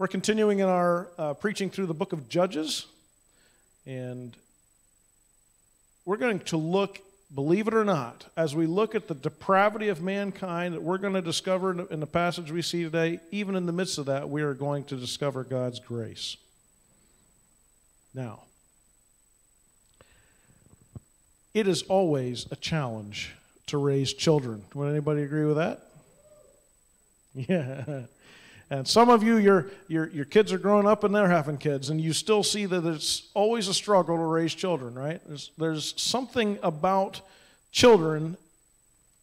We're continuing in our uh, preaching through the book of Judges, and we're going to look, believe it or not, as we look at the depravity of mankind that we're going to discover in the passage we see today, even in the midst of that, we are going to discover God's grace. Now, it is always a challenge to raise children. Would anybody agree with that? Yeah. And some of you, your, your, your kids are growing up and they're having kids, and you still see that it's always a struggle to raise children, right? There's, there's something about children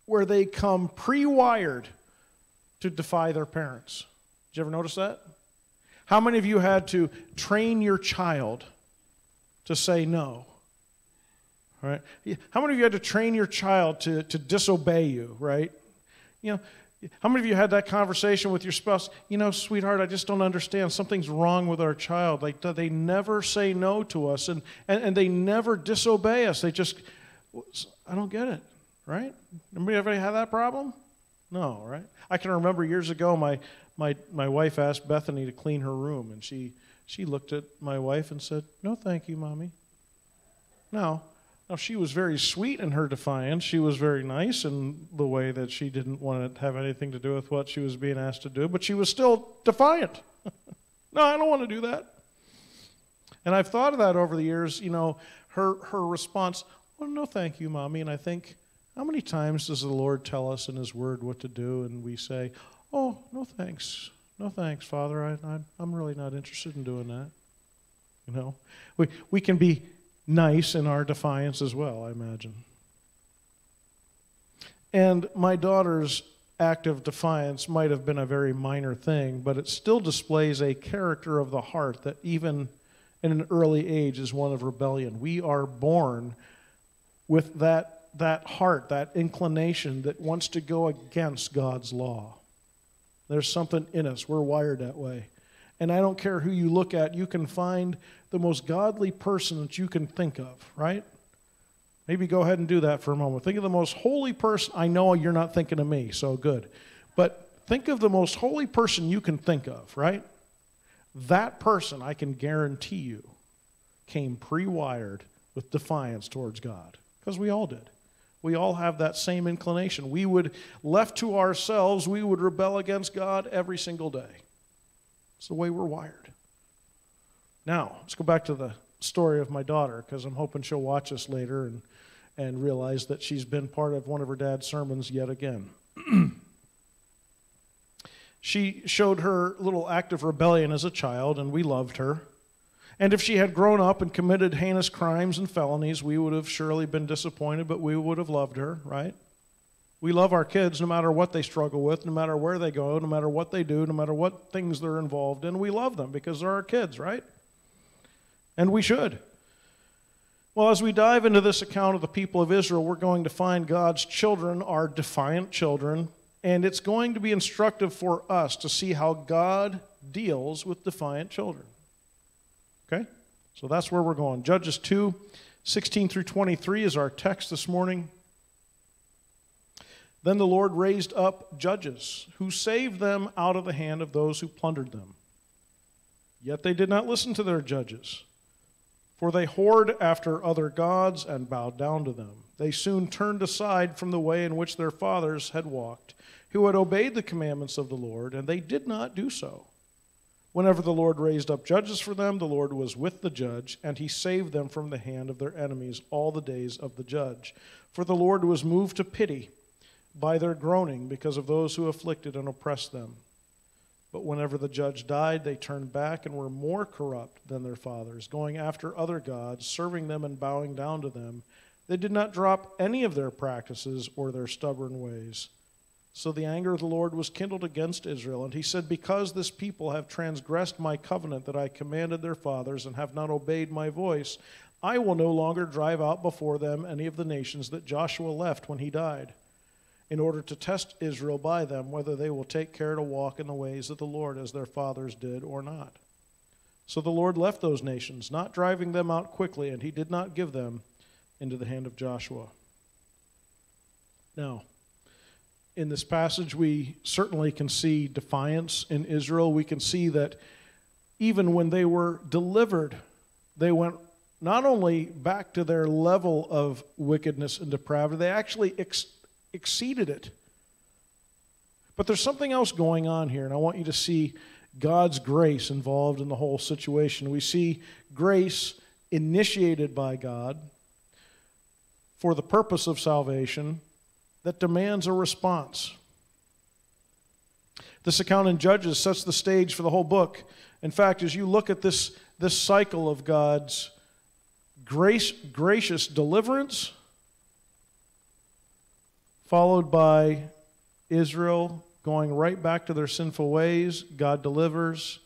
where they come pre wired to defy their parents. Did you ever notice that? How many of you had to train your child to say no? Right? How many of you had to train your child to, to disobey you, right? You know, how many of you had that conversation with your spouse? You know, sweetheart, I just don't understand. Something's wrong with our child. Like, they never say no to us and, and, and they never disobey us. They just, I don't get it, right? Anybody ever had that problem? No, right? I can remember years ago, my, my, my wife asked Bethany to clean her room, and she, she looked at my wife and said, No, thank you, Mommy. No, now, she was very sweet in her defiance. She was very nice in the way that she didn't want to have anything to do with what she was being asked to do, but she was still defiant. no, I don't want to do that. And I've thought of that over the years, you know, her, her response, well, no, thank you, Mommy. And I think, how many times does the Lord tell us in His Word what to do, and we say, oh, no thanks. No thanks, Father. I, I, I'm really not interested in doing that. You know, we, we can be nice in our defiance as well, I imagine. And my daughter's act of defiance might have been a very minor thing, but it still displays a character of the heart that even in an early age is one of rebellion. We are born with that, that heart, that inclination that wants to go against God's law. There's something in us. We're wired that way. And I don't care who you look at, you can find the most godly person that you can think of, right? Maybe go ahead and do that for a moment. Think of the most holy person. I know you're not thinking of me, so good. But think of the most holy person you can think of, right? That person, I can guarantee you, came pre wired with defiance towards God. Because we all did. We all have that same inclination. We would, left to ourselves, we would rebel against God every single day. It's the way we're wired. Now, let's go back to the story of my daughter because I'm hoping she'll watch us later and, and realize that she's been part of one of her dad's sermons yet again. she showed her little act of rebellion as a child, and we loved her. And if she had grown up and committed heinous crimes and felonies, we would have surely been disappointed, but we would have loved her, right? We love our kids no matter what they struggle with, no matter where they go, no matter what they do, no matter what things they're involved in. We love them because they're our kids, right? And we should. Well, as we dive into this account of the people of Israel, we're going to find God's children are defiant children, and it's going to be instructive for us to see how God deals with defiant children. Okay? So that's where we're going. Judges 2 16 through 23 is our text this morning. Then the Lord raised up judges who saved them out of the hand of those who plundered them. Yet they did not listen to their judges, for they whored after other gods and bowed down to them. They soon turned aside from the way in which their fathers had walked, who had obeyed the commandments of the Lord, and they did not do so. Whenever the Lord raised up judges for them, the Lord was with the judge, and he saved them from the hand of their enemies all the days of the judge. For the Lord was moved to pity by their groaning because of those who afflicted and oppressed them. But whenever the judge died, they turned back and were more corrupt than their fathers, going after other gods, serving them and bowing down to them. They did not drop any of their practices or their stubborn ways. So the anger of the Lord was kindled against Israel, and he said, Because this people have transgressed my covenant that I commanded their fathers and have not obeyed my voice, I will no longer drive out before them any of the nations that Joshua left when he died in order to test Israel by them whether they will take care to walk in the ways of the Lord as their fathers did or not. So the Lord left those nations, not driving them out quickly, and he did not give them into the hand of Joshua. Now, in this passage, we certainly can see defiance in Israel. We can see that even when they were delivered, they went not only back to their level of wickedness and depravity, they actually ex- exceeded it. But there's something else going on here, and I want you to see God's grace involved in the whole situation. We see grace initiated by God for the purpose of salvation that demands a response. This account in Judges sets the stage for the whole book. In fact, as you look at this, this cycle of God's grace, gracious deliverance, followed by Israel going right back to their sinful ways. God delivers.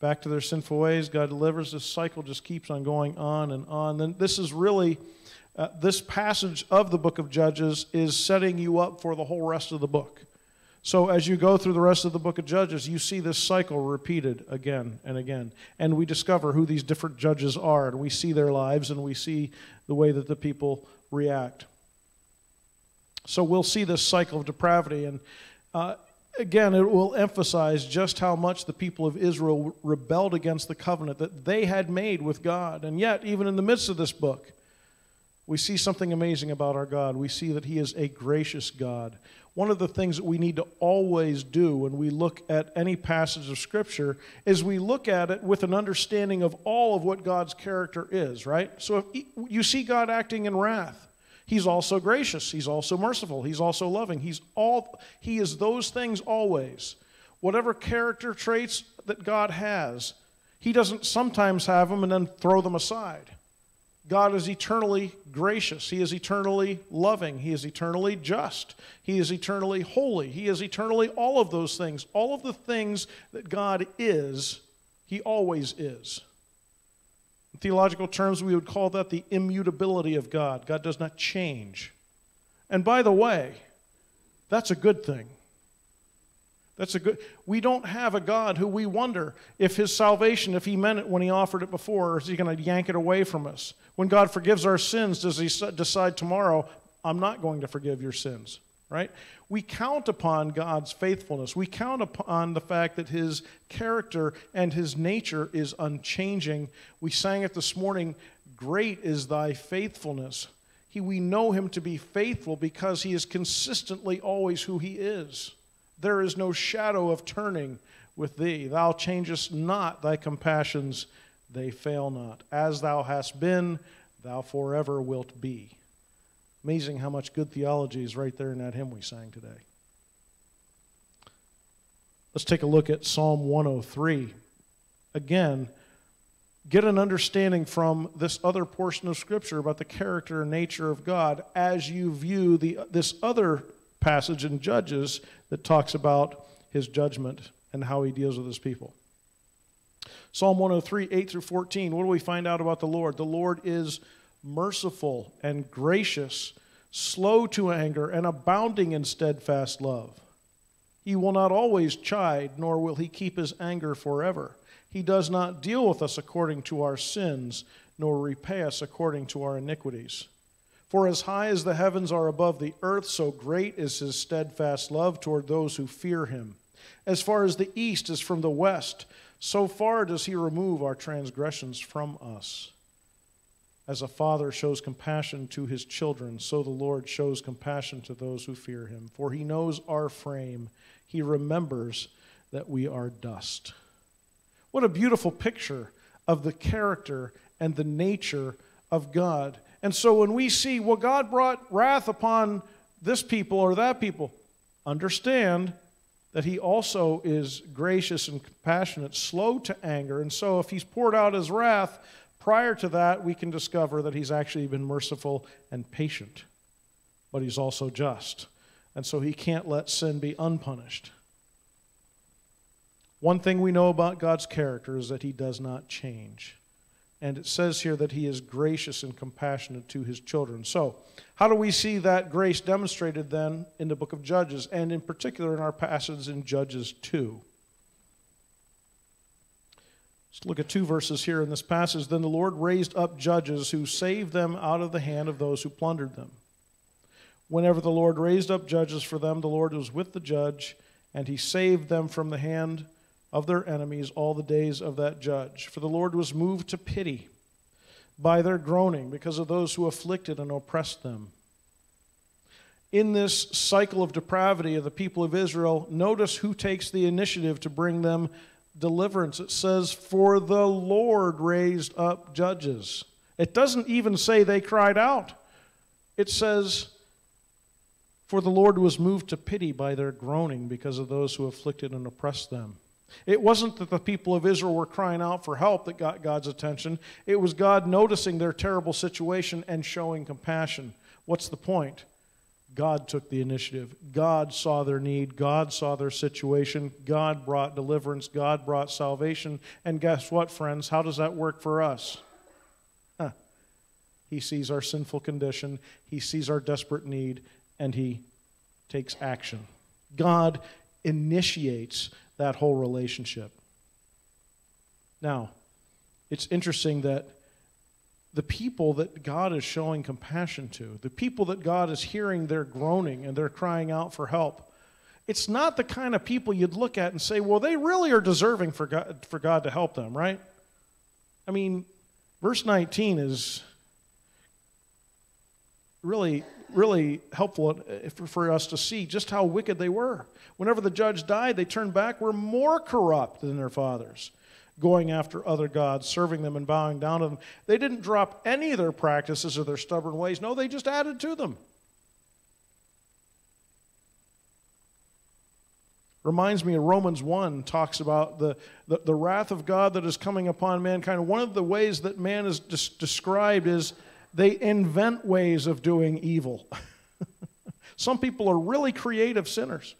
Back to their sinful ways. God delivers. This cycle just keeps on going on and on. Then this is really, uh, this passage of the book of Judges is setting you up for the whole rest of the book. So as you go through the rest of the book of Judges, you see this cycle repeated again and again. And we discover who these different judges are, and we see their lives, and we see the way that the people react. So we'll see this cycle of depravity. And uh, again, it will emphasize just how much the people of Israel rebelled against the covenant that they had made with God. And yet, even in the midst of this book, we see something amazing about our God. We see that He is a gracious God. One of the things that we need to always do when we look at any passage of Scripture is we look at it with an understanding of all of what God's character is, right? So if you see God acting in wrath, He's also gracious. He's also merciful. He's also loving. He's all he is those things always. Whatever character traits that God has, he doesn't sometimes have them and then throw them aside. God is eternally gracious. He is eternally loving. He is eternally just. He is eternally holy. He is eternally all of those things. All of the things that God is, He always is. In theological terms, we would call that the immutability of God. God does not change. And by the way, that's a good thing. That's a good. We don't have a God who we wonder if his salvation, if he meant it when he offered it before, or is he going to yank it away from us? When God forgives our sins, does he decide tomorrow, I'm not going to forgive your sins? Right? We count upon God's faithfulness. We count upon the fact that his character and his nature is unchanging. We sang it this morning Great is thy faithfulness. He, we know him to be faithful because he is consistently always who he is. There is no shadow of turning with thee. Thou changest not thy compassions, they fail not. As thou hast been, thou forever wilt be. Amazing how much good theology is right there in that hymn we sang today. Let's take a look at Psalm 103. Again, get an understanding from this other portion of Scripture about the character and nature of God as you view the, this other passage in Judges that talks about his judgment and how he deals with his people. Psalm 103, 8 through 14. What do we find out about the Lord? The Lord is merciful and gracious, slow to anger, and abounding in steadfast love. He will not always chide, nor will he keep his anger forever. He does not deal with us according to our sins, nor repay us according to our iniquities. For as high as the heavens are above the earth, so great is his steadfast love toward those who fear him. As far as the east is from the west, so far does he remove our transgressions from us. As a father shows compassion to his children, so the Lord shows compassion to those who fear him. For he knows our frame, he remembers that we are dust. What a beautiful picture of the character and the nature of God. And so when we see, well, God brought wrath upon this people or that people, understand that he also is gracious and compassionate, slow to anger. And so if he's poured out his wrath, Prior to that, we can discover that he's actually been merciful and patient, but he's also just. And so he can't let sin be unpunished. One thing we know about God's character is that he does not change. And it says here that he is gracious and compassionate to his children. So, how do we see that grace demonstrated then in the book of Judges, and in particular in our passage in Judges 2? Look at two verses here in this passage. Then the Lord raised up judges who saved them out of the hand of those who plundered them. Whenever the Lord raised up judges for them, the Lord was with the judge, and he saved them from the hand of their enemies all the days of that judge. For the Lord was moved to pity by their groaning because of those who afflicted and oppressed them. In this cycle of depravity of the people of Israel, notice who takes the initiative to bring them deliverance. It says, For the Lord raised up judges. It doesn't even say they cried out. It says, For the Lord was moved to pity by their groaning because of those who afflicted and oppressed them. It wasn't that the people of Israel were crying out for help that got God's attention. It was God noticing their terrible situation and showing compassion. What's the point? God took the initiative. God saw their need. God saw their situation. God brought deliverance. God brought salvation. And guess what, friends? How does that work for us? Huh. He sees our sinful condition, He sees our desperate need, and He takes action. God initiates that whole relationship. Now, it's interesting that the people that God is showing compassion to, the people that God is hearing their groaning and they're crying out for help, it's not the kind of people you'd look at and say, well, they really are deserving for God, for God to help them, right? I mean, verse 19 is really, really helpful eh, for us to see just how wicked they were. Whenever the judge died, they turned back, were more corrupt than their fathers going after other gods, serving them and bowing down to them. They didn't drop any of their practices or their stubborn ways. No, they just added to them. Reminds me of Romans 1 talks about the, the, the, wrath of God that is coming upon mankind. One of the ways that man is des- described is they invent ways of doing evil. Some people are really creative sinners.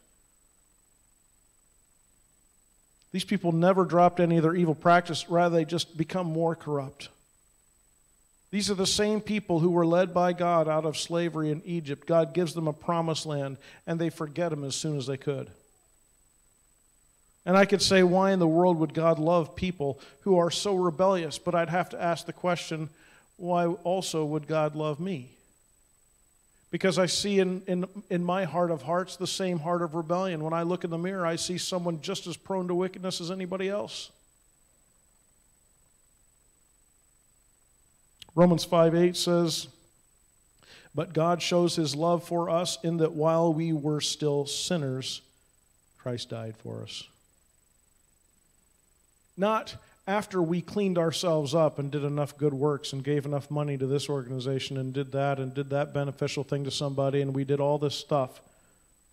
These people never dropped any of their evil practice, rather, they just become more corrupt. These are the same people who were led by God out of slavery in Egypt. God gives them a promised land, and they forget Him as soon as they could. And I could say, why in the world would God love people who are so rebellious? But I'd have to ask the question, why also would God love me? Because I see in, in, in my heart of hearts the same heart of rebellion. When I look in the mirror, I see someone just as prone to wickedness as anybody else. Romans 5 8 says, But God shows his love for us in that while we were still sinners, Christ died for us. Not after we cleaned ourselves up and did enough good works and gave enough money to this organization and did that and did that beneficial thing to somebody and we did all this stuff.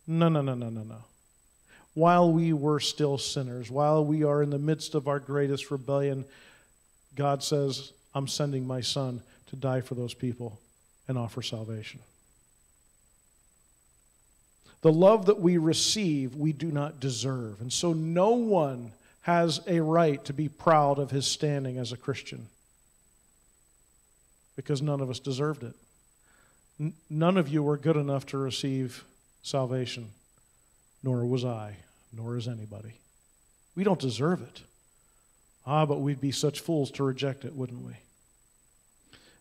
No, no, no, no, no, no. While we were still sinners, while we are in the midst of our greatest rebellion, God says, I'm sending my son to die for those people and offer salvation. The love that we receive, we do not deserve. And so no one has a right to be proud of his standing as a Christian because none of us deserved it. N- none of you were good enough to receive salvation, nor was I, nor is anybody. We don't deserve it. Ah, but we'd be such fools to reject it, wouldn't we?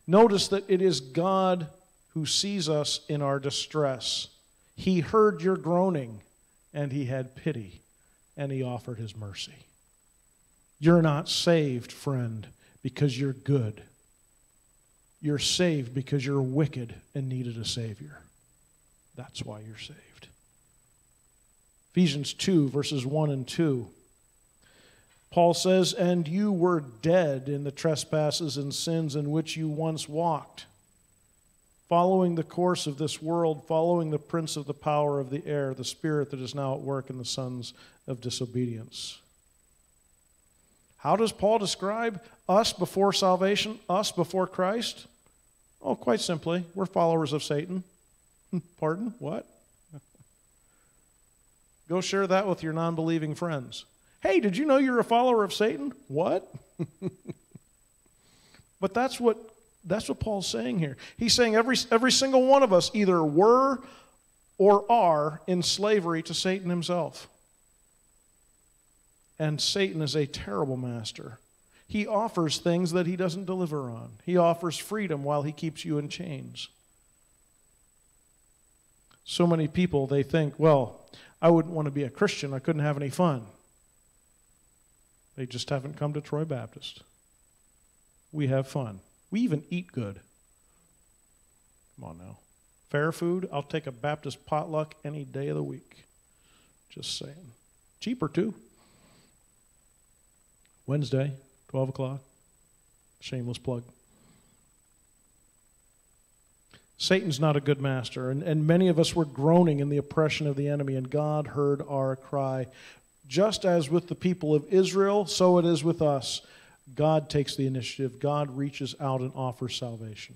Notice that it is God who sees us in our distress. He heard your groaning, and He had pity, and He offered His mercy. You're not saved, friend, because you're good. You're saved because you're wicked and needed a Savior. That's why you're saved. Ephesians 2, verses 1 and 2. Paul says, And you were dead in the trespasses and sins in which you once walked, following the course of this world, following the prince of the power of the air, the spirit that is now at work in the sons of disobedience. How does Paul describe us before salvation, us before Christ? Oh, quite simply, we're followers of Satan. Pardon? What? Go share that with your non believing friends. Hey, did you know you're a follower of Satan? What? but that's what, that's what Paul's saying here. He's saying every, every single one of us either were or are in slavery to Satan himself. And Satan is a terrible master. He offers things that he doesn't deliver on. He offers freedom while he keeps you in chains. So many people, they think, well, I wouldn't want to be a Christian. I couldn't have any fun. They just haven't come to Troy Baptist. We have fun. We even eat good. Come on now. Fair food, I'll take a Baptist potluck any day of the week. Just saying. Cheaper too. Wednesday, 12 o'clock. Shameless plug. Satan's not a good master, and, and many of us were groaning in the oppression of the enemy, and God heard our cry. Just as with the people of Israel, so it is with us. God takes the initiative, God reaches out and offers salvation.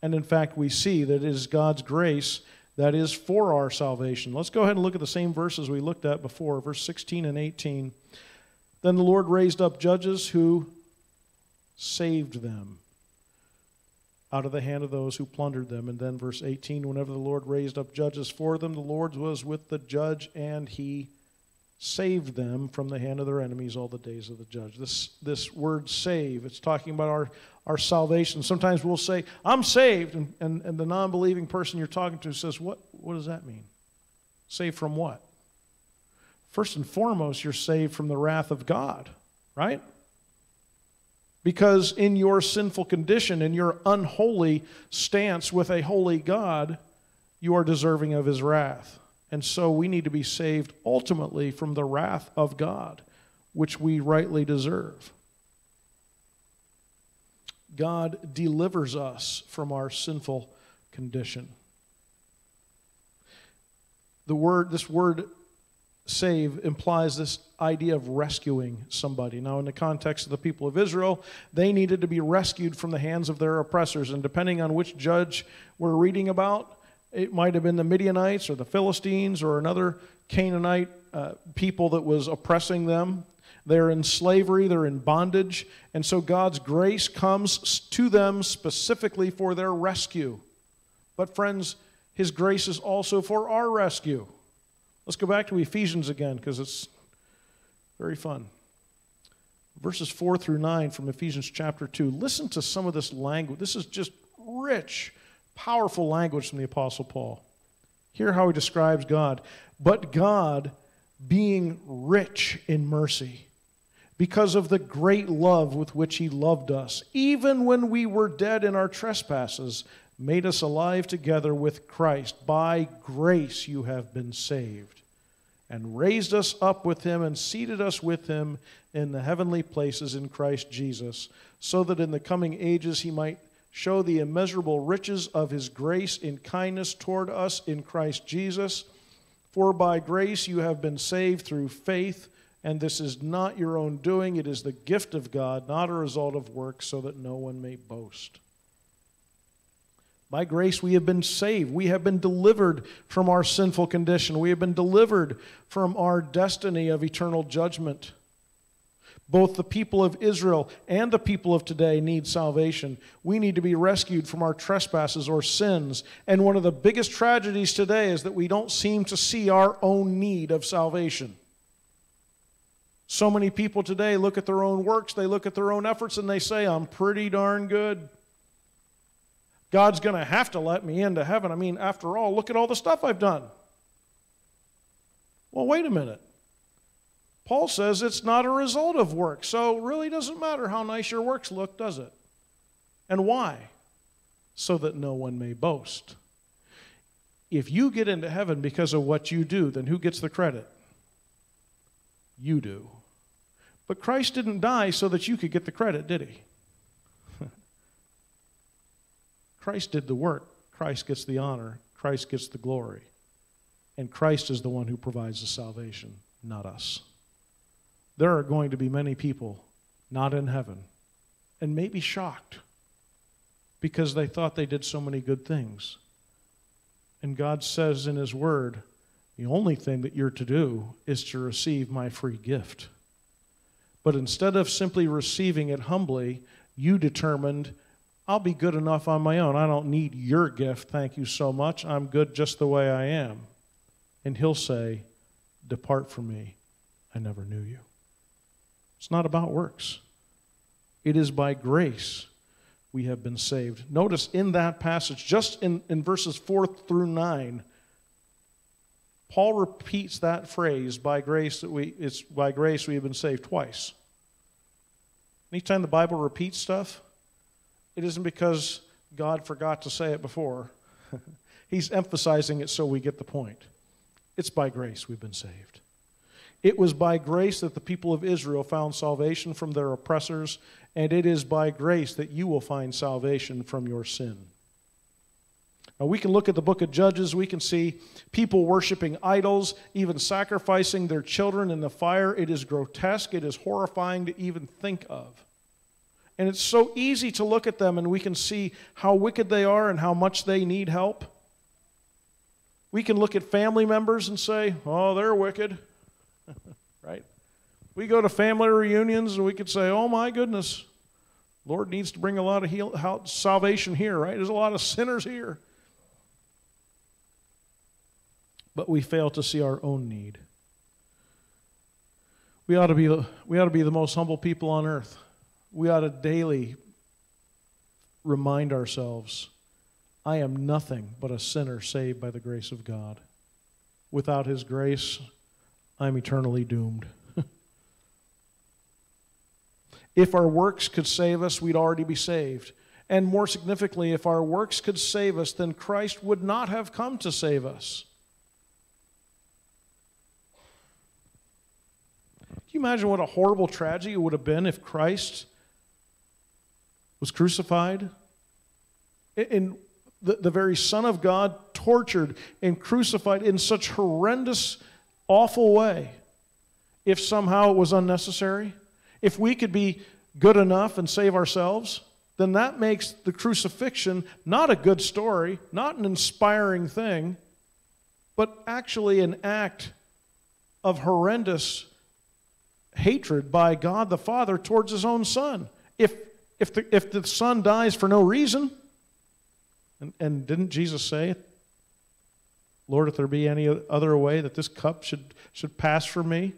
And in fact, we see that it is God's grace that is for our salvation. Let's go ahead and look at the same verses we looked at before, verse 16 and 18. Then the Lord raised up judges who saved them out of the hand of those who plundered them. And then verse 18 whenever the Lord raised up judges for them, the Lord was with the judge, and he saved them from the hand of their enemies all the days of the judge. This, this word save, it's talking about our, our salvation. Sometimes we'll say, I'm saved, and, and, and the non believing person you're talking to says, what, what does that mean? Saved from what? First and foremost, you're saved from the wrath of God, right? Because in your sinful condition, in your unholy stance with a holy God, you are deserving of his wrath. And so we need to be saved ultimately from the wrath of God, which we rightly deserve. God delivers us from our sinful condition. The word, this word save implies this idea of rescuing somebody. Now, in the context of the people of Israel, they needed to be rescued from the hands of their oppressors. And depending on which judge we're reading about, it might have been the Midianites or the Philistines or another Canaanite uh, people that was oppressing them. They're in slavery, they're in bondage, and so God's grace comes to them specifically for their rescue. But, friends, His grace is also for our rescue. Let's go back to Ephesians again because it's very fun. Verses 4 through 9 from Ephesians chapter 2. Listen to some of this language. This is just rich, powerful language from the Apostle Paul. Hear how he describes God. But God, being rich in mercy, because of the great love with which he loved us, even when we were dead in our trespasses, made us alive together with Christ. By grace you have been saved, and raised us up with him and seated us with him in the heavenly places in Christ Jesus, so that in the coming ages he might show the immeasurable riches of his grace in kindness toward us in Christ Jesus. For by grace you have been saved through faith, and this is not your own doing, it is the gift of God, not a result of works, so that no one may boast. By grace, we have been saved. We have been delivered from our sinful condition. We have been delivered from our destiny of eternal judgment. Both the people of Israel and the people of today need salvation. We need to be rescued from our trespasses or sins. And one of the biggest tragedies today is that we don't seem to see our own need of salvation. So many people today look at their own works, they look at their own efforts, and they say, I'm pretty darn good. God's going to have to let me into heaven. I mean, after all, look at all the stuff I've done. Well, wait a minute. Paul says it's not a result of work, so it really doesn't matter how nice your works look, does it? And why? So that no one may boast. If you get into heaven because of what you do, then who gets the credit? You do. But Christ didn't die so that you could get the credit, did he? Christ did the work. Christ gets the honor. Christ gets the glory. And Christ is the one who provides the salvation, not us. There are going to be many people not in heaven and maybe shocked because they thought they did so many good things. And God says in His Word, the only thing that you're to do is to receive my free gift. But instead of simply receiving it humbly, you determined I'll be good enough on my own. I don't need your gift. Thank you so much. I'm good just the way I am. And he'll say, Depart from me. I never knew you. It's not about works, it is by grace we have been saved. Notice in that passage, just in, in verses 4 through 9, Paul repeats that phrase, by grace that we it's by grace we have been saved twice. Anytime the Bible repeats stuff, it isn't because God forgot to say it before. He's emphasizing it so we get the point. It's by grace we've been saved. It was by grace that the people of Israel found salvation from their oppressors, and it is by grace that you will find salvation from your sin. Now, we can look at the book of Judges, we can see people worshiping idols, even sacrificing their children in the fire. It is grotesque, it is horrifying to even think of. And it's so easy to look at them and we can see how wicked they are and how much they need help. We can look at family members and say, oh, they're wicked, right? We go to family reunions and we could say, oh my goodness, Lord needs to bring a lot of heal, salvation here, right? There's a lot of sinners here. But we fail to see our own need. We ought to be, we ought to be the most humble people on earth. We ought to daily remind ourselves I am nothing but a sinner saved by the grace of God. Without His grace, I'm eternally doomed. if our works could save us, we'd already be saved. And more significantly, if our works could save us, then Christ would not have come to save us. Can you imagine what a horrible tragedy it would have been if Christ was crucified? In the, the very Son of God tortured and crucified in such horrendous, awful way if somehow it was unnecessary? If we could be good enough and save ourselves, then that makes the crucifixion not a good story, not an inspiring thing, but actually an act of horrendous hatred by God the Father towards his own Son. If, if, the, if the Son dies for no reason, and, and didn't Jesus say, Lord, if there be any other way that this cup should, should pass from me,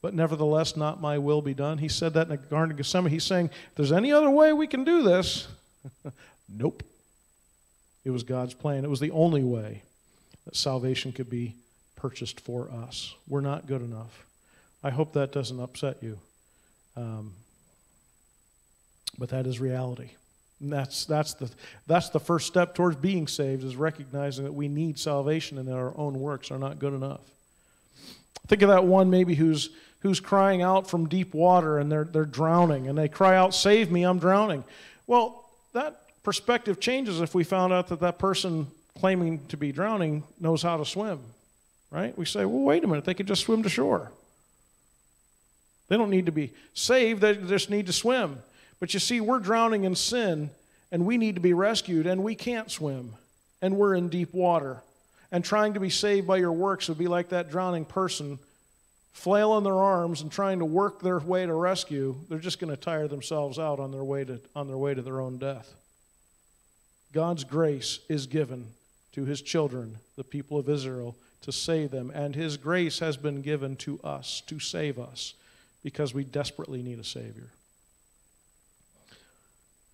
but nevertheless not my will be done? He said that in the Garden of Gethsemane. He's saying, if there's any other way we can do this, nope. It was God's plan. It was the only way that salvation could be purchased for us. We're not good enough. I hope that doesn't upset you. Um, but that is reality. And that's, that's, the, that's the first step towards being saved, is recognizing that we need salvation and that our own works are not good enough. Think of that one maybe who's, who's crying out from deep water and they're, they're drowning, and they cry out, Save me, I'm drowning. Well, that perspective changes if we found out that that person claiming to be drowning knows how to swim, right? We say, Well, wait a minute, they could just swim to shore. They don't need to be saved, they just need to swim. But you see, we're drowning in sin and we need to be rescued and we can't swim and we're in deep water. And trying to be saved by your works would be like that drowning person flailing their arms and trying to work their way to rescue. They're just going to tire themselves out on their way to, on their, way to their own death. God's grace is given to his children, the people of Israel, to save them. And his grace has been given to us to save us because we desperately need a Savior.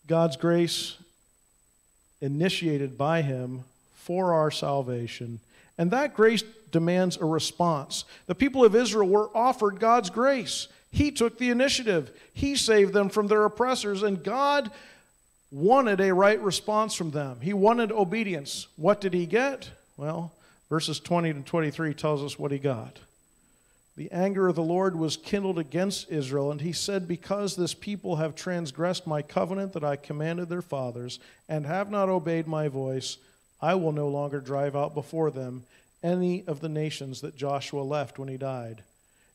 God's grace initiated by Him for our salvation. And that grace demands a response. The people of Israel were offered God's grace. He took the initiative, He saved them from their oppressors, and God wanted a right response from them. He wanted obedience. What did He get? Well, verses 20 to 23 tells us what He got. The anger of the Lord was kindled against Israel, and he said, Because this people have transgressed my covenant that I commanded their fathers, and have not obeyed my voice, I will no longer drive out before them any of the nations that Joshua left when he died,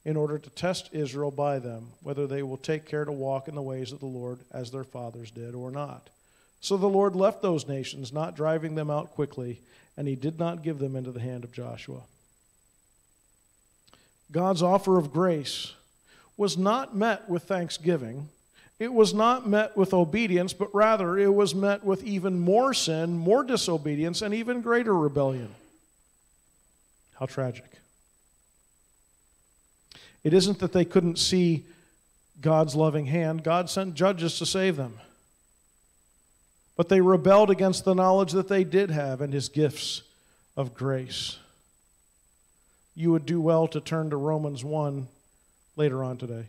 in order to test Israel by them, whether they will take care to walk in the ways of the Lord as their fathers did or not. So the Lord left those nations, not driving them out quickly, and he did not give them into the hand of Joshua. God's offer of grace was not met with thanksgiving. It was not met with obedience, but rather it was met with even more sin, more disobedience, and even greater rebellion. How tragic. It isn't that they couldn't see God's loving hand, God sent judges to save them. But they rebelled against the knowledge that they did have and his gifts of grace. You would do well to turn to Romans 1 later on today.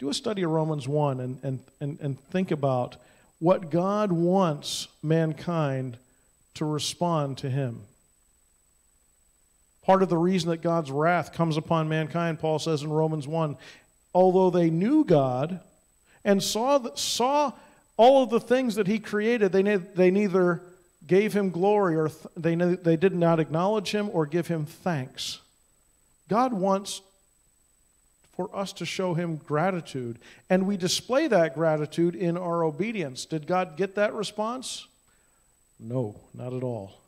Do a study of Romans 1 and, and, and, and think about what God wants mankind to respond to Him. Part of the reason that God's wrath comes upon mankind, Paul says in Romans 1, although they knew God and saw, saw all of the things that He created, they, they neither gave Him glory or th- they, they did not acknowledge Him or give Him thanks. God wants for us to show him gratitude. And we display that gratitude in our obedience. Did God get that response? No, not at all.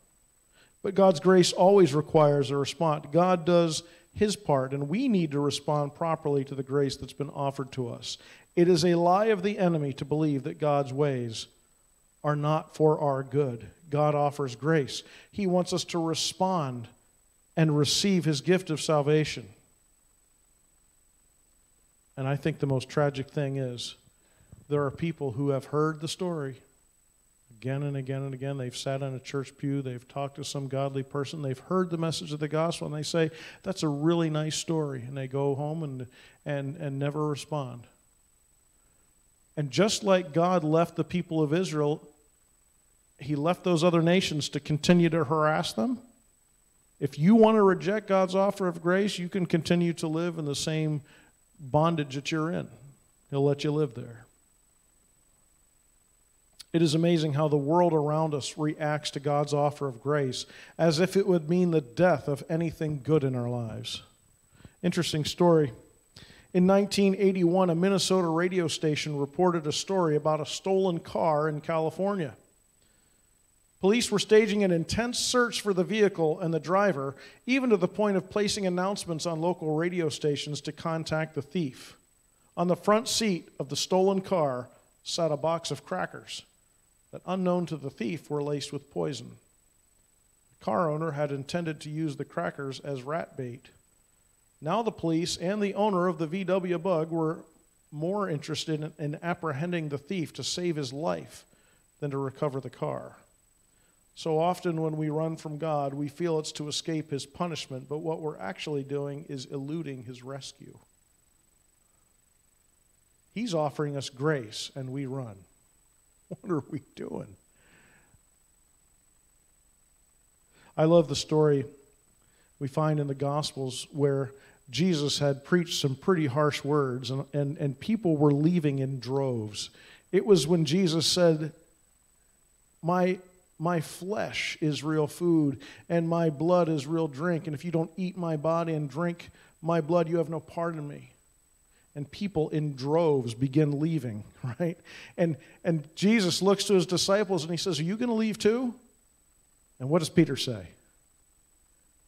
But God's grace always requires a response. God does his part, and we need to respond properly to the grace that's been offered to us. It is a lie of the enemy to believe that God's ways are not for our good. God offers grace. He wants us to respond and receive his gift of salvation. And I think the most tragic thing is there are people who have heard the story again and again and again. They've sat in a church pew, they've talked to some godly person, they've heard the message of the gospel, and they say, That's a really nice story. And they go home and, and, and never respond. And just like God left the people of Israel, He left those other nations to continue to harass them. If you want to reject God's offer of grace, you can continue to live in the same bondage that you're in. He'll let you live there. It is amazing how the world around us reacts to God's offer of grace as if it would mean the death of anything good in our lives. Interesting story. In 1981, a Minnesota radio station reported a story about a stolen car in California. Police were staging an intense search for the vehicle and the driver, even to the point of placing announcements on local radio stations to contact the thief. On the front seat of the stolen car sat a box of crackers that, unknown to the thief, were laced with poison. The car owner had intended to use the crackers as rat bait. Now, the police and the owner of the VW bug were more interested in, in apprehending the thief to save his life than to recover the car. So often, when we run from God, we feel it's to escape His punishment, but what we're actually doing is eluding His rescue. He's offering us grace, and we run. What are we doing? I love the story we find in the Gospels where Jesus had preached some pretty harsh words, and, and, and people were leaving in droves. It was when Jesus said, My my flesh is real food and my blood is real drink. And if you don't eat my body and drink my blood, you have no part in me. And people in droves begin leaving, right? And, and Jesus looks to his disciples and he says, Are you going to leave too? And what does Peter say?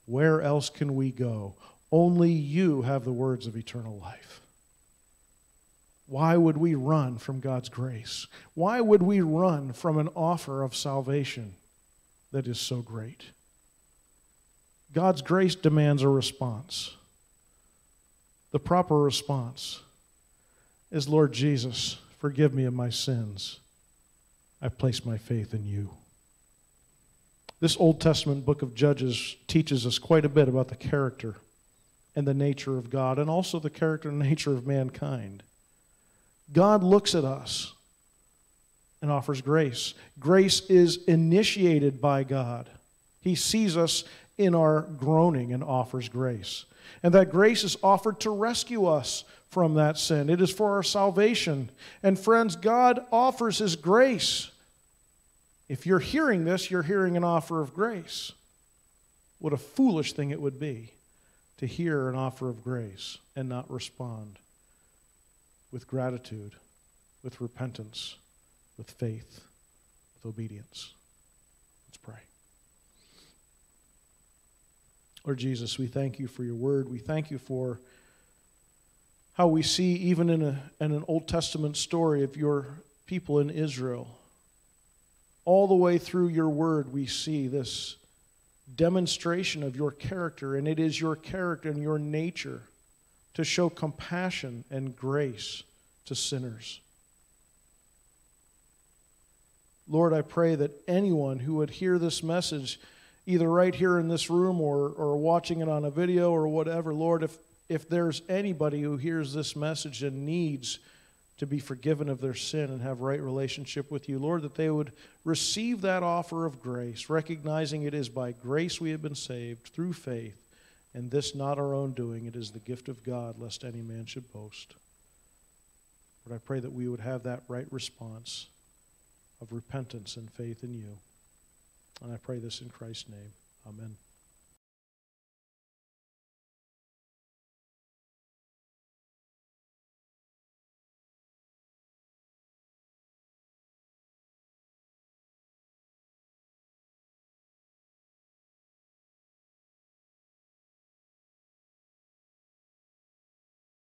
Where else can we go? Only you have the words of eternal life. Why would we run from God's grace? Why would we run from an offer of salvation that is so great? God's grace demands a response. The proper response is Lord Jesus, forgive me of my sins. I place my faith in you. This Old Testament book of Judges teaches us quite a bit about the character and the nature of God and also the character and nature of mankind. God looks at us and offers grace. Grace is initiated by God. He sees us in our groaning and offers grace. And that grace is offered to rescue us from that sin. It is for our salvation. And friends, God offers His grace. If you're hearing this, you're hearing an offer of grace. What a foolish thing it would be to hear an offer of grace and not respond with gratitude, with repentance, with faith, with obedience. Let's pray. Lord Jesus, we thank you for your word. We thank you for how we see, even in, a, in an Old Testament story of your people in Israel, all the way through your word, we see this demonstration of your character, and it is your character and your nature to show compassion and grace to sinners. Lord, I pray that anyone who would hear this message either right here in this room or, or watching it on a video or whatever, Lord, if, if there's anybody who hears this message and needs to be forgiven of their sin and have right relationship with you, Lord, that they would receive that offer of grace, recognizing it is by grace we have been saved through faith, and this not our own doing, it is the gift of God, lest any man should boast. But I pray that we would have that right response of repentance and faith in you. And I pray this in Christ's name. Amen.